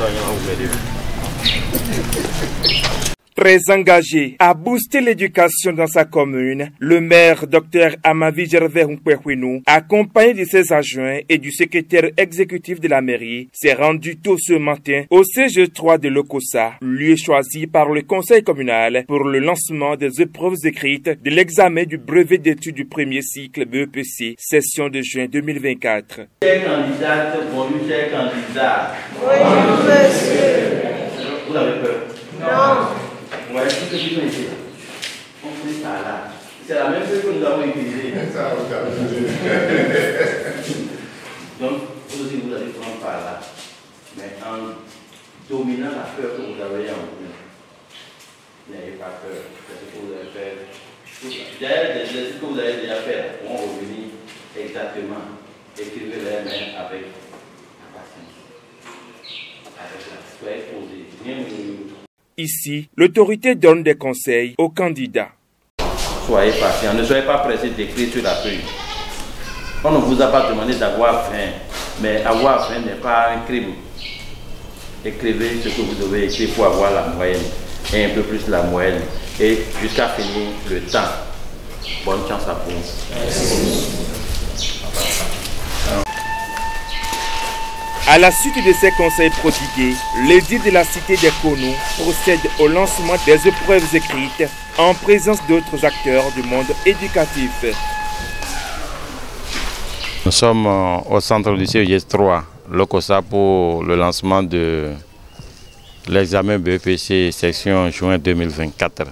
двойной Très engagé à booster l'éducation dans sa commune, le maire Dr Amavi Gervais Hunkwekwenu, accompagné de ses adjoints et du secrétaire exécutif de la mairie, s'est rendu tôt ce matin au CG3 de l'Okosa, lieu choisi par le conseil communal pour le lancement des épreuves écrites de l'examen du brevet d'études du premier cycle BEPC, session de juin 2024. Chers candidats, bonjour chers candidats. Bonjour monsieur. Vous avez peur. Ouais, tout ce qui sont ici. On fait par là. C'est la même chose que nous avons utilisée. Donc, vous aussi, vous allez prendre par là. Mais en dominant la peur que vous avez en vous. N'ayez pas peur. C'est ce que vous allez faire. D'ailleurs, les exercices que vous avez déjà fait vont revenir exactement. Écrivez les mains avec la patience. Avec la soyez posé. Rien ne Ici, l'autorité donne des conseils aux candidats. Soyez patient, ne soyez pas pressé d'écrire sur la feuille. On ne vous a pas demandé d'avoir faim, mais avoir faim n'est pas un crime. Écrivez ce que vous devez écrire pour avoir la moyenne, et un peu plus la moyenne, et jusqu'à finir le temps. Bonne chance à vous. À la suite de ces conseils prodigués, l'édit de la cité des Konou procède au lancement des épreuves écrites en présence d'autres acteurs du monde éducatif. Nous sommes euh, au centre du CES 3, Locosa, pour le lancement de l'examen BEPC section juin 2024.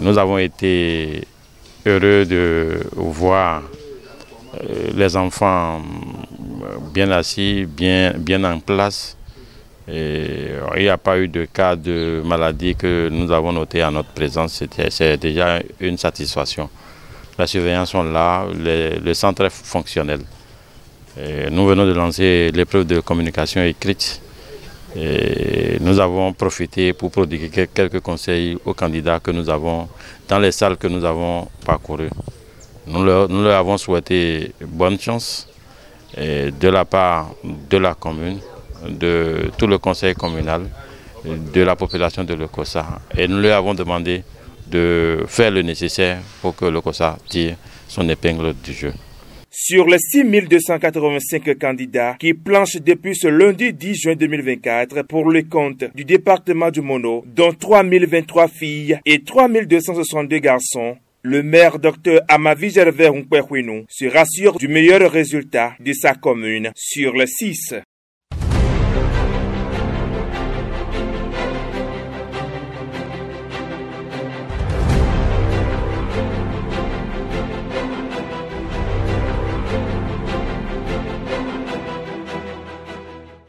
Nous avons été heureux de voir euh, les enfants bien assis, bien, bien en place. Il n'y a pas eu de cas de maladie que nous avons noté à notre présence. C'est déjà une satisfaction. La surveillance est là, le, centre est fonctionnel. nous venons de lancer l'épreuve de communication écrite. Et nous avons profité pour prodiguer quelques conseils aux candidats que nous avons dans les salles que nous avons parcourues. Nous leur avons souhaité bonne chance de la part de la commune, de tout le conseil communal, de la population de l'Ocosa. Et nous leur avons demandé de faire le nécessaire pour que l'Ocosa tire son épingle du jeu. Sur les 6285 candidats qui planchent depuis ce lundi 10 juin 2024 pour le compte du département du Mono, dont 3023 filles et 3262 garçons, le maire Dr Amavi Gervais se rassure du meilleur résultat de sa commune sur le 6.